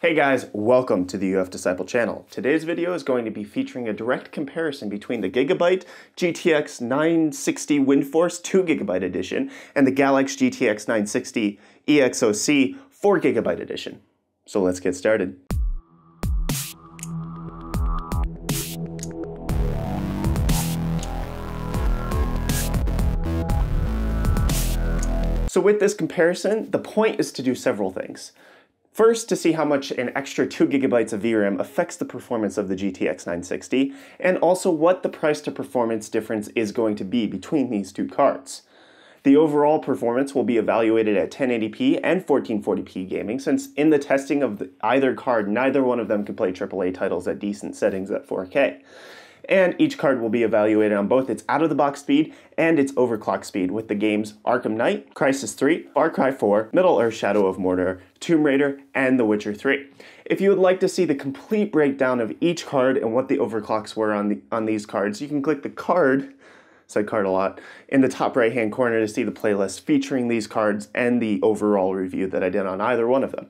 Hey guys, welcome to the UFD Tech channel. Today's video is going to be featuring a direct comparison between the Gigabyte GTX 960 WindForce 2GB edition and the Galax GTX 960 EXOC 4GB edition. So let's get started. So with this comparison, the point is to do several things. First, to see how much an extra 2 gigabytes of VRAM affects the performance of the GTX 960, and also what the price to performance difference is going to be between these two cards. The overall performance will be evaluated at 1080p and 1440p gaming, since in the testing of the, either card, neither one of them can play AAA titles at decent settings at 4K and each card will be evaluated on both its out-of-the-box speed and its overclock speed with the games Arkham Knight, Crysis 3, Far Cry 4, Middle-earth Shadow of Mordor, Tomb Raider, and The Witcher 3. If you would like to see the complete breakdown of each card and what the overclocks were on, the, on these cards, you can click the card said card a lot, in the top right hand corner to see the playlist featuring these cards and the overall review that I did on either one of them.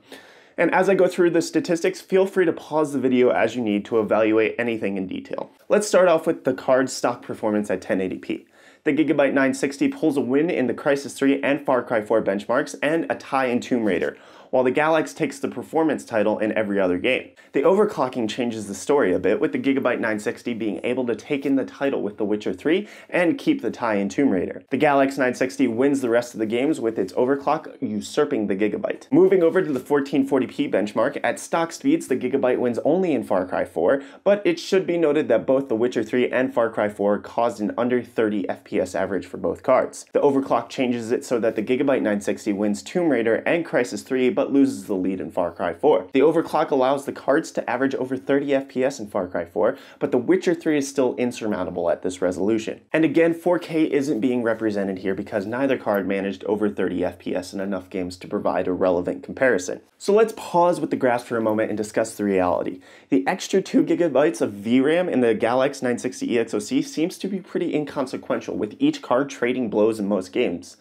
And as I go through the statistics, feel free to pause the video as you need to evaluate anything in detail. Let's start off with the card's stock performance at 1080p. The Gigabyte 960 pulls a win in the Crysis 3 and Far Cry 4 benchmarks and a tie in Tomb Raider, while the Galax takes the performance title in every other game. The overclocking changes the story a bit, with the Gigabyte 960 being able to take in the title with The Witcher 3 and keep the tie in Tomb Raider. The Galax 960 wins the rest of the games with its overclock usurping the Gigabyte. Moving over to the 1440p benchmark, at stock speeds the Gigabyte wins only in Far Cry 4, but it should be noted that both The Witcher 3 and Far Cry 4 caused an under 30 FPS average for both cards. The overclock changes it so that the Gigabyte 960 wins Tomb Raider and Crysis 3, but loses the lead in Far Cry 4. The overclock allows the cards to average over 30 FPS in Far Cry 4, but The Witcher 3 is still insurmountable at this resolution. And again, 4K isn't being represented here because neither card managed over 30 FPS in enough games to provide a relevant comparison. So let's pause with the graphs for a moment and discuss the reality. The extra 2 gigabytes of VRAM in the Galax 960 EXOC seems to be pretty inconsequential, with each card trading blows in most games.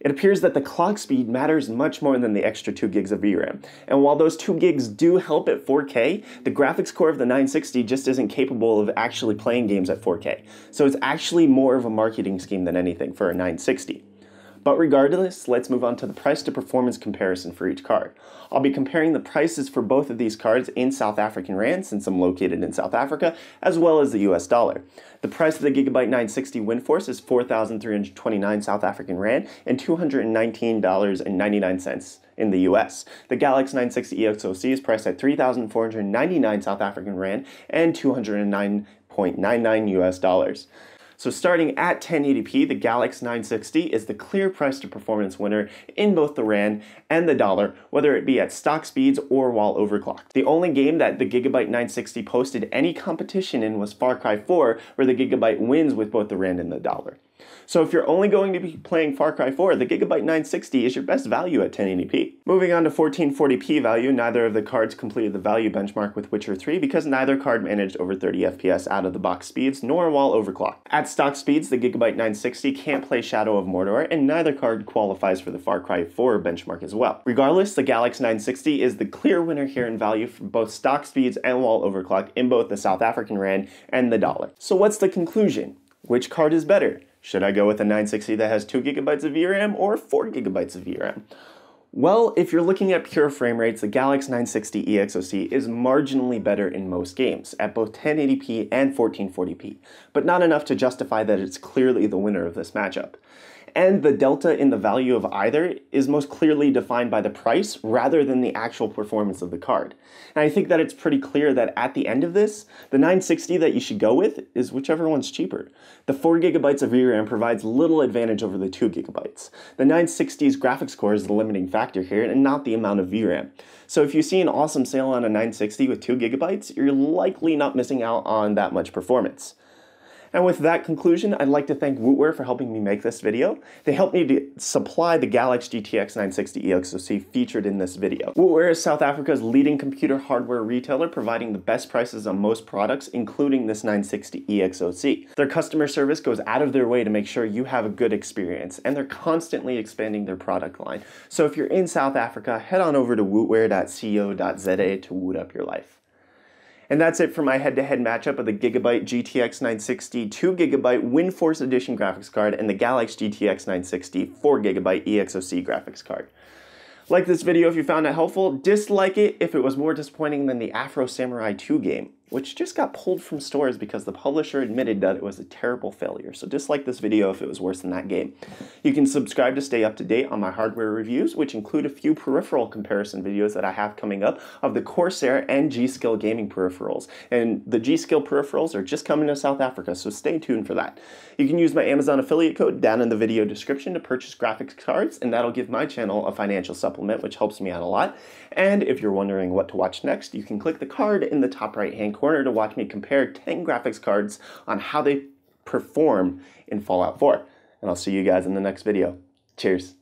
It appears that the clock speed matters much more than the extra 2 gigs of VRAM. And while those 2 gigs do help at 4K, the graphics core of the 960 just isn't capable of actually playing games at 4K. So it's actually more of a marketing scheme than anything for a 960. But regardless, let's move on to the price to performance comparison for each card. I'll be comparing the prices for both of these cards in South African Rand since I'm located in South Africa, as well as the US dollar. The price of the Gigabyte 960 WindForce is 4,329 South African Rand and $219.99 in the US. The Galax 960 EXOC is priced at 3,499 South African Rand and 209.99 US dollars. So starting at 1080p, the Galax 960 is the clear price to performance winner in both the RAND and the dollar, whether it be at stock speeds or while overclocked. The only game that the Gigabyte 960 posted any competition in was Far Cry 4, where the Gigabyte wins with both the RAND and the dollar. So if you're only going to be playing Far Cry 4, the Gigabyte 960 is your best value at 1080p. Moving on to 1440p value, neither of the cards completed the value benchmark with Witcher 3 because neither card managed over 30 FPS out of the box speeds, nor while overclocked. At stock speeds, the Gigabyte 960 can't play Shadow of Mordor, and neither card qualifies for the Far Cry 4 benchmark as well. Regardless, the Galax 960 is the clear winner here in value for both stock speeds and while overclock in both the South African Rand and the dollar. So what's the conclusion? Which card is better? Should I go with a 960 that has 2 gigabytes of VRAM or 4 gigabytes of VRAM? Well, if you're looking at pure frame rates, the Galax 960 EXOC is marginally better in most games, at both 1080p and 1440p, but not enough to justify that it's clearly the winner of this matchup and the delta in the value of either is most clearly defined by the price rather than the actual performance of the card. And I think that it's pretty clear that at the end of this, the 960 that you should go with is whichever one's cheaper. The 4 gigabytes of VRAM provides little advantage over the 2 gigabytes. The 960's graphics core is the limiting factor here and not the amount of VRAM. So if you see an awesome sale on a 960 with 2 gigabytes, you're likely not missing out on that much performance. And with that conclusion, I'd like to thank Wootware for helping me make this video. They helped me to supply the Galax GTX 960 EXOC featured in this video. Wootware is South Africa's leading computer hardware retailer, providing the best prices on most products, including this 960 EXOC. Their customer service goes out of their way to make sure you have a good experience, and they're constantly expanding their product line. So if you're in South Africa, head on over to wootware.co.za to woot up your life. And that's it for my head-to-head matchup of the Gigabyte GTX 960 2GB WindForce Edition graphics card and the Galax GTX 960 4GB EXOC graphics card. Like this video if you found it helpful, dislike it if it was more disappointing than the Afro Samurai 2 game which just got pulled from stores because the publisher admitted that it was a terrible failure. So dislike this video if it was worse than that game. You can subscribe to stay up to date on my hardware reviews, which include a few peripheral comparison videos that I have coming up of the Corsair and G-Skill gaming peripherals. And the G-Skill peripherals are just coming to South Africa, so stay tuned for that. You can use my Amazon affiliate code down in the video description to purchase graphics cards, and that'll give my channel a financial supplement, which helps me out a lot. And if you're wondering what to watch next, you can click the card in the top right hand corner to watch me compare 10 graphics cards on how they perform in Fallout 4. And I'll see you guys in the next video. Cheers.